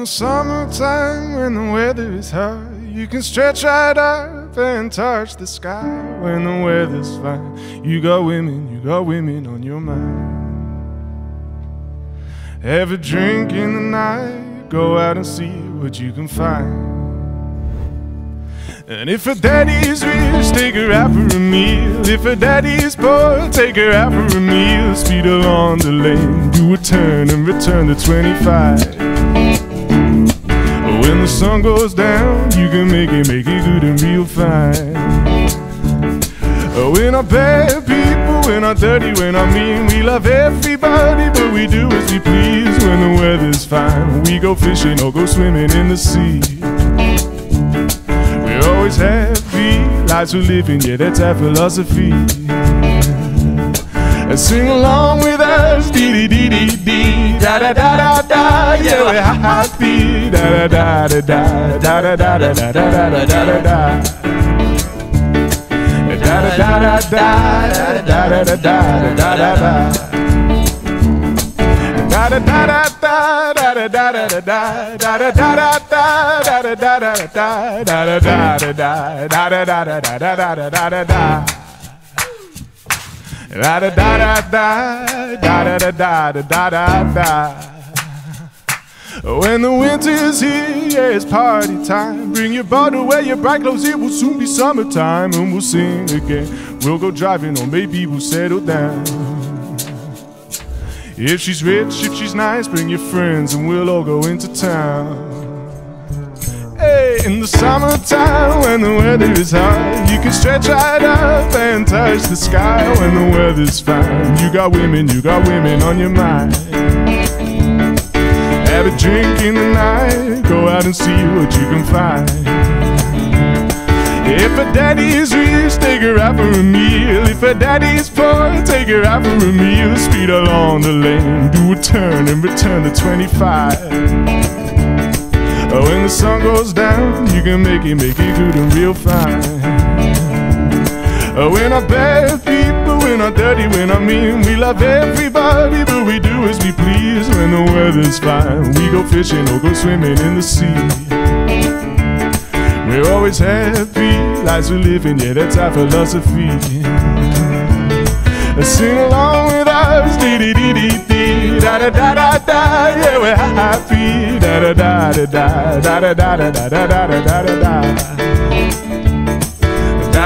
the summertime when the weather is hot, you can stretch right up and touch the sky. When the weather's fine, you got women, you got women on your mind. Have a drink in the night, go out and see what you can find. And if her daddy's rich, take her out for a meal. If her daddy's poor, take her out for a meal. Speed along the lane, do a turn and return to 25. When the sun goes down, you can make it, make it good and real fine. Oh, we're not bad people, we're not dirty, we're not mean. We love everybody, but we do as we please. When the weather's fine, we go fishing or go swimming in the sea. We're always happy, lives we're living, yeah, that's our philosophy. And sing along with us, dee dee dee dee dee, da da da da, yeah, we're happy, da da da da da da da da da da da da da da da. Da da da da da da da da da da da da da. Da da da da da da da da da da when the winter's here, yeah, it's party time. Bring your bottle, wear your bright clothes, it will soon be summertime, and we'll sing again. We'll go driving, or maybe we'll settle down. If she's rich, if she's nice, bring your friends, and we'll all go into town. Hey, in the summertime when the weather is hot, you can stretch right up and touch the sky. When the weather's fine, you got women, you got women on your mind. Have a drink in the night, go out and see what you can find. If a daddy's rich, take her out for a meal. If a daddy's poor, take her out for a meal. Speed along the lane, do a turn and return to 25. Oh, when the sun goes down, you can make it, make it good and real fine. Not bad people, we're not dirty, we're not mean. We love everybody, but we do as we please. When the weather's fine, we go fishing or go swimming in the sea. We're always happy, lives we're living, yeah, that's our philosophy. Sing along with us, dee dee dee dee dee, da da da da da, yeah, we're happy, da, da da da da da da da da da da. Da da da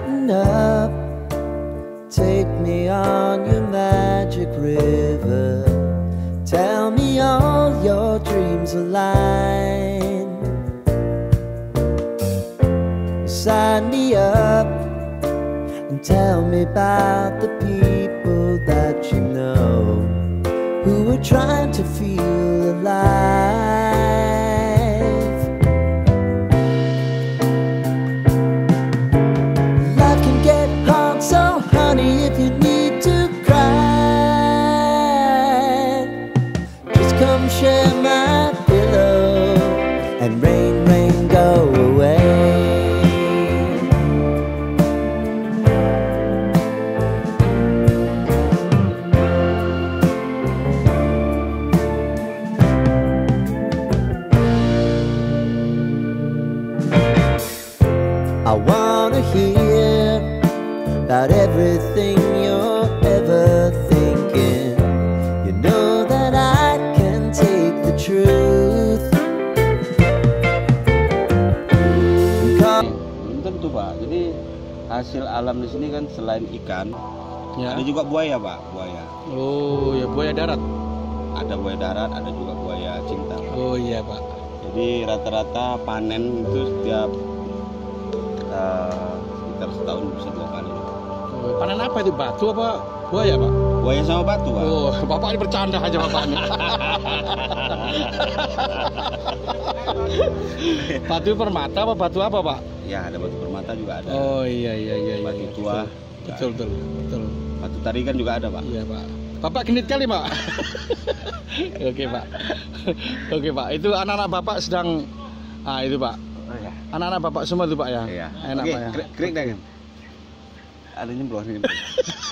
Up, take me on your magic river. Tell me all your dreams align. Sign me up and tell me about the people that you know who are trying to feel come share my pillow and rain, rain, go away. I wanna hear about everything hasil alam di sini kan selain ikan, Ya. ada juga buaya pak, buaya. Oh ya buaya darat. Ada buaya darat, ada juga buaya cinta. Oh iya pak. Jadi rata-rata panen itu setiap eh, sekitar setahun bisa dua kali. Oh, panen apa itu batu apa buaya pak? Buaya sama batu pak. Oh bapak ini bercanda aja bapak ini. batu permata apa batu apa pak? Ya ada batu permata juga ada. Oh iya iya iya. iya. Batu tua. Betul betul betul. Batu tarikan juga ada pak. Iya pak. Bapak genit kali pak. Oke pak. Oke pak. Itu anak-anak bapak sedang ah itu pak. Oh, ya. Anak-anak bapak semua tuh pak ya. Iya. Enak Oke, pak ya. krik- krik dah kan. Ada nyemplung ini.